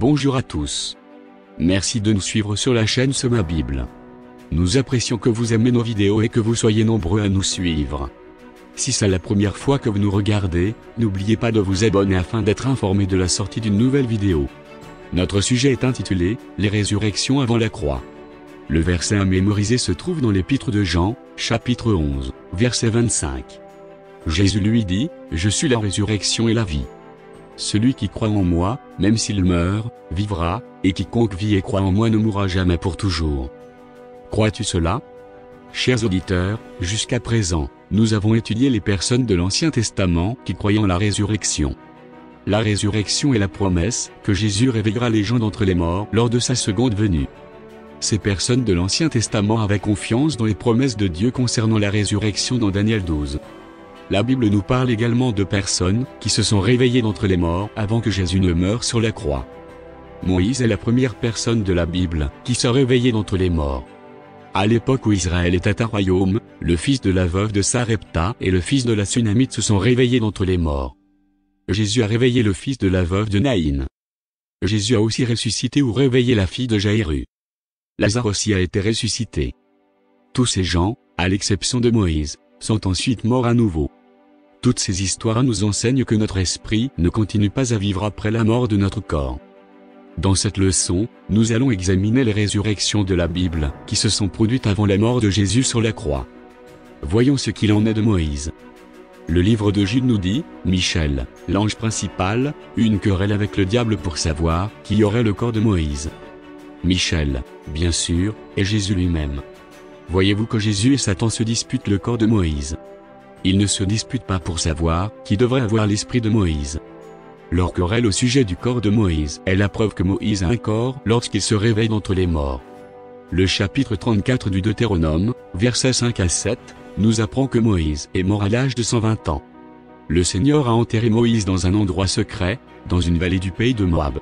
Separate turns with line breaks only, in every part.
Bonjour à tous. Merci de nous suivre sur la chaîne Soma Bible. Nous apprécions que vous aimez nos vidéos et que vous soyez nombreux à nous suivre. Si c'est la première fois que vous nous regardez, n'oubliez pas de vous abonner afin d'être informé de la sortie d'une nouvelle vidéo. Notre sujet est intitulé Les résurrections avant la croix. Le verset à mémoriser se trouve dans l'épître de Jean, chapitre 11, verset 25. Jésus lui dit, Je suis la résurrection et la vie. Celui qui croit en moi, même s'il meurt, vivra, et quiconque vit et croit en moi ne mourra jamais pour toujours. Crois-tu cela? Chers auditeurs, jusqu'à présent, nous avons étudié les personnes de l'Ancien Testament qui croyaient en la résurrection. La résurrection est la promesse que Jésus réveillera les gens d'entre les morts lors de sa seconde venue. Ces personnes de l'Ancien Testament avaient confiance dans les promesses de Dieu concernant la résurrection dans Daniel 12. La Bible nous parle également de personnes qui se sont réveillées d'entre les morts avant que Jésus ne meure sur la croix. Moïse est la première personne de la Bible qui se réveillait d'entre les morts. À l'époque où Israël était un royaume, le fils de la veuve de Sarepta et le fils de la Sunamite se sont réveillés d'entre les morts. Jésus a réveillé le fils de la veuve de Naïn. Jésus a aussi ressuscité ou réveillé la fille de Jaïru. Lazare aussi a été ressuscité. Tous ces gens, à l'exception de Moïse, sont ensuite morts à nouveau. Toutes ces histoires nous enseignent que notre esprit ne continue pas à vivre après la mort de notre corps. Dans cette leçon, nous allons examiner les résurrections de la Bible, qui se sont produites avant la mort de Jésus sur la croix. Voyons ce qu'il en est de Moïse. Le livre de Jude nous dit, Michel, l'ange principal, une querelle avec le diable pour savoir qui aurait le corps de Moïse. Michel, bien sûr, est Jésus lui-même. Voyez-vous que Jésus et Satan se disputent le corps de Moïse. Ils ne se disputent pas pour savoir qui devrait avoir l'esprit de Moïse. Leur querelle au sujet du corps de Moïse est la preuve que Moïse a un corps lorsqu'il se réveille d'entre les morts. Le chapitre 34 du Deutéronome, versets 5 à 7, nous apprend que Moïse est mort à l'âge de 120 ans. Le Seigneur a enterré Moïse dans un endroit secret, dans une vallée du pays de Moab.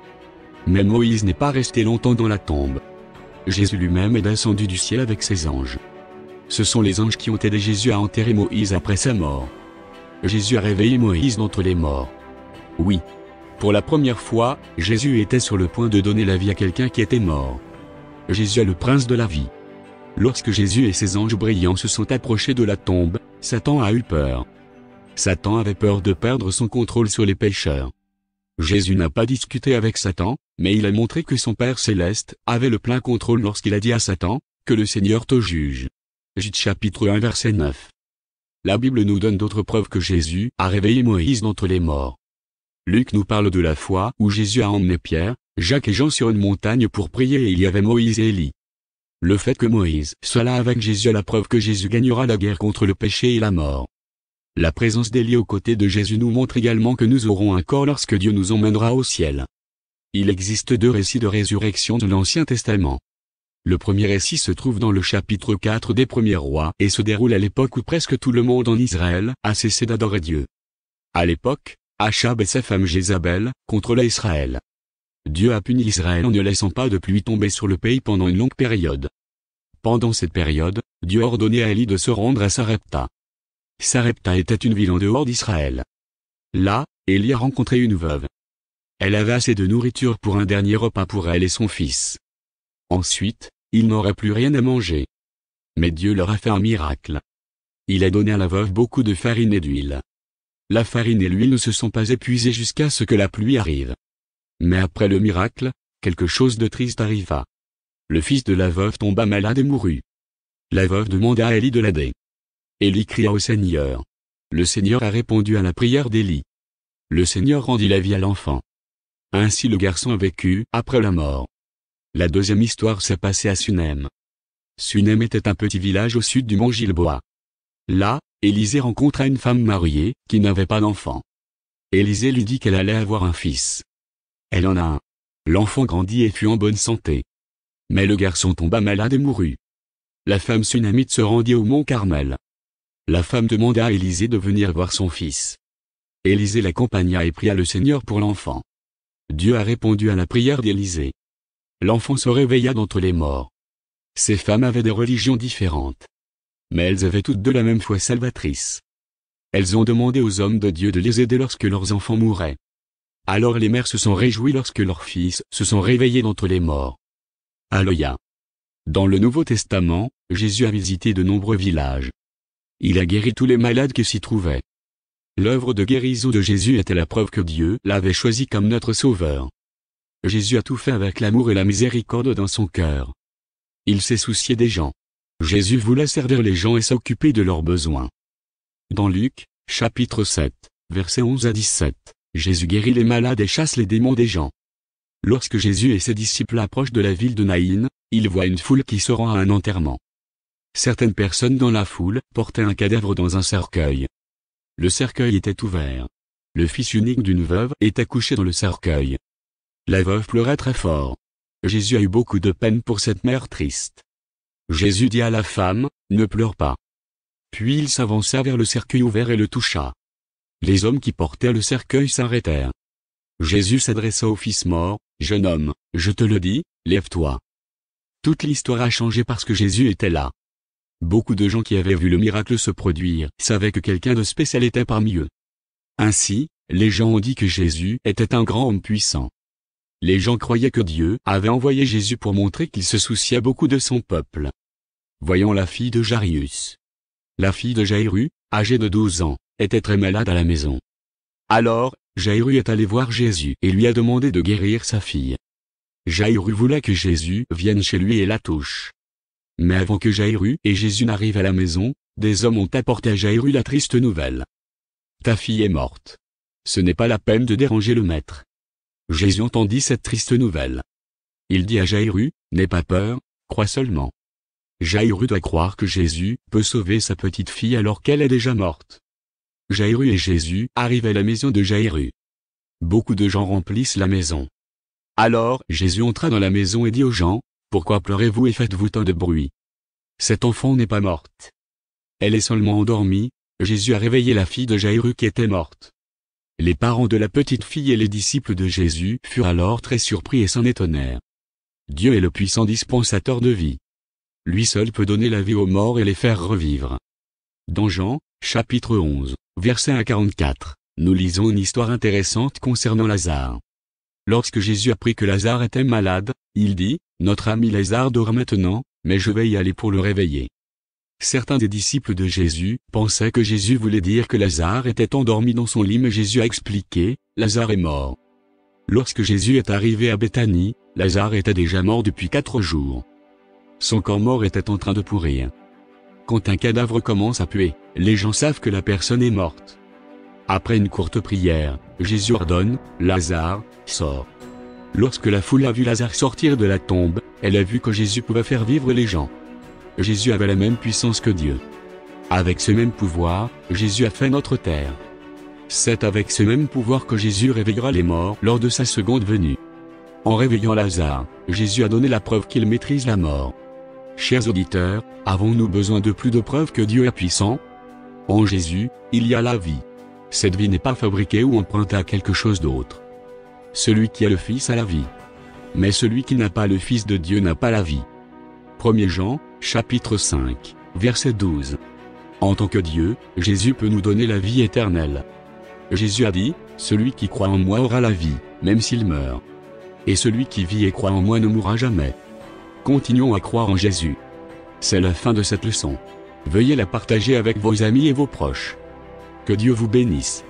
Mais Moïse n'est pas resté longtemps dans la tombe. Jésus lui-même est descendu du ciel avec ses anges. Ce sont les anges qui ont aidé Jésus à enterrer Moïse après sa mort. Jésus a réveillé Moïse d'entre les morts. Oui. Pour la première fois, Jésus était sur le point de donner la vie à quelqu'un qui était mort. Jésus est le prince de la vie. Lorsque Jésus et ses anges brillants se sont approchés de la tombe, Satan a eu peur. Satan avait peur de perdre son contrôle sur les pécheurs. Jésus n'a pas discuté avec Satan, mais il a montré que son Père céleste avait le plein contrôle lorsqu'il a dit à Satan, que le Seigneur te juge. Jude chapitre 1 verset 9. La Bible nous donne d'autres preuves que Jésus a réveillé Moïse d'entre les morts. Luc nous parle de la foi où Jésus a emmené Pierre, Jacques et Jean sur une montagne pour prier et il y avait Moïse et Élie. Le fait que Moïse soit là avec Jésus est la preuve que Jésus gagnera la guerre contre le péché et la mort. La présence d'Élie aux côtés de Jésus nous montre également que nous aurons un corps lorsque Dieu nous emmènera au ciel. Il existe deux récits de résurrection de l'Ancien Testament. Le premier récit se trouve dans le chapitre 4 des premiers rois et se déroule à l'époque où presque tout le monde en Israël a cessé d'adorer Dieu. À l'époque, Achab et sa femme Jézabel contrôlaient Israël. Dieu a puni Israël en ne laissant pas de pluie tomber sur le pays pendant une longue période. Pendant cette période, Dieu a ordonné à Élie de se rendre à Sarepta. Sarepta était une ville en dehors d'Israël. Là, Élie a rencontré une veuve. Elle avait assez de nourriture pour un dernier repas pour elle et son fils. Ensuite, ils n'auraient plus rien à manger. Mais Dieu leur a fait un miracle. Il a donné à la veuve beaucoup de farine et d'huile. La farine et l'huile ne se sont pas épuisées jusqu'à ce que la pluie arrive. Mais après le miracle, quelque chose de triste arriva. Le fils de la veuve tomba malade et mourut. La veuve demanda à Élie de l'aider. Élie cria au Seigneur. Le Seigneur a répondu à la prière d'Élie. Le Seigneur rendit la vie à l'enfant. Ainsi le garçon a vécu après la mort. La deuxième histoire s'est passée à Sunem. Sunem était un petit village au sud du mont Gilboa. Là, Élisée rencontra une femme mariée, qui n'avait pas d'enfant. Élisée lui dit qu'elle allait avoir un fils. Elle en a un. L'enfant grandit et fut en bonne santé. Mais le garçon tomba malade et mourut. La femme sunamite se rendit au mont Carmel. La femme demanda à Élisée de venir voir son fils. Élisée l'accompagna et pria le Seigneur pour l'enfant. Dieu a répondu à la prière d'Élisée l'enfant se réveilla d'entre les morts. Ces femmes avaient des religions différentes. Mais elles avaient toutes deux la même foi salvatrice. Elles ont demandé aux hommes de Dieu de les aider lorsque leurs enfants mouraient. Alors les mères se sont réjouies lorsque leurs fils se sont réveillés d'entre les morts. Alléluia. Dans le Nouveau Testament, Jésus a visité de nombreux villages. Il a guéri tous les malades qui s'y trouvaient. L'œuvre de guérison de Jésus était la preuve que Dieu l'avait choisi comme notre Sauveur. Jésus a tout fait avec l'amour et la miséricorde dans son cœur. Il s'est soucié des gens. Jésus voulait servir les gens et s'occuper de leurs besoins. Dans Luc, chapitre 7, versets 11 à 17, Jésus guérit les malades et chasse les démons des gens. Lorsque Jésus et ses disciples approchent de la ville de Naïn, ils voient une foule qui se rend à un enterrement. Certaines personnes dans la foule portaient un cadavre dans un cercueil. Le cercueil était ouvert. Le fils unique d'une veuve était couché dans le cercueil. La veuve pleurait très fort. Jésus a eu beaucoup de peine pour cette mère triste. Jésus dit à la femme, ne pleure pas. Puis il s'avança vers le cercueil ouvert et le toucha. Les hommes qui portaient le cercueil s'arrêtèrent. Jésus s'adressa au fils mort, Jeune homme, je te le dis, lève-toi. Toute l'histoire a changé parce que Jésus était là. Beaucoup de gens qui avaient vu le miracle se produire savaient que quelqu'un de spécial était parmi eux. Ainsi, les gens ont dit que Jésus était un grand homme puissant. Les gens croyaient que Dieu avait envoyé Jésus pour montrer qu'il se souciait beaucoup de son peuple. Voyons la fille de Jarius. La fille de Jairus, âgée de 12 ans, était très malade à la maison. Alors, Jairus est allé voir Jésus et lui a demandé de guérir sa fille. Jairus voulait que Jésus vienne chez lui et la touche. Mais avant que Jairus et Jésus n'arrivent à la maison, des hommes ont apporté à Jairus la triste nouvelle. Ta fille est morte. Ce n'est pas la peine de déranger le maître. Jésus entendit cette triste nouvelle. Il dit à Jairus, N'aie pas peur, crois seulement. Jairus doit croire que Jésus peut sauver sa petite fille alors qu'elle est déjà morte. Jairus et Jésus arrivent à la maison de Jairus. Beaucoup de gens remplissent la maison. Alors Jésus entra dans la maison et dit aux gens, pourquoi pleurez-vous et faites-vous tant de bruit? Cet enfant n'est pas morte. Elle est seulement endormie, Jésus a réveillé la fille de Jairus qui était morte. Les parents de la petite fille et les disciples de Jésus furent alors très surpris et s'en étonnèrent. Dieu est le puissant dispensateur de vie. Lui seul peut donner la vie aux morts et les faire revivre. Dans Jean, chapitre 11, verset 1 44, nous lisons une histoire intéressante concernant Lazare. Lorsque Jésus apprit que Lazare était malade, il dit, Notre ami Lazare dort maintenant, mais je vais y aller pour le réveiller. Certains des disciples de Jésus pensaient que Jésus voulait dire que Lazare était endormi dans son lit mais Jésus a expliqué, Lazare est mort. Lorsque Jésus est arrivé à Béthanie, Lazare était déjà mort depuis quatre jours. Son corps mort était en train de pourrir. Quand un cadavre commence à puer, les gens savent que la personne est morte. Après une courte prière, Jésus ordonne, Lazare, sort. Lorsque la foule a vu Lazare sortir de la tombe, elle a vu que Jésus pouvait faire vivre les gens. Jésus avait la même puissance que Dieu. Avec ce même pouvoir, Jésus a fait notre terre. C'est avec ce même pouvoir que Jésus réveillera les morts lors de sa seconde venue. En réveillant Lazare, Jésus a donné la preuve qu'il maîtrise la mort. Chers auditeurs, avons-nous besoin de plus de preuves que Dieu est puissant? En Jésus, il y a la vie. Cette vie n'est pas fabriquée ou empruntée à quelque chose d'autre. Celui qui a le Fils a la vie. Mais celui qui n'a pas le Fils de Dieu n'a pas la vie. 1 Jean, chapitre 5, verset 12. En tant que Dieu, Jésus peut nous donner la vie éternelle. Jésus a dit, Celui qui croit en moi aura la vie, même s'il meurt. Et celui qui vit et croit en moi ne mourra jamais. Continuons à croire en Jésus. C'est la fin de cette leçon. Veuillez la partager avec vos amis et vos proches. Que Dieu vous bénisse.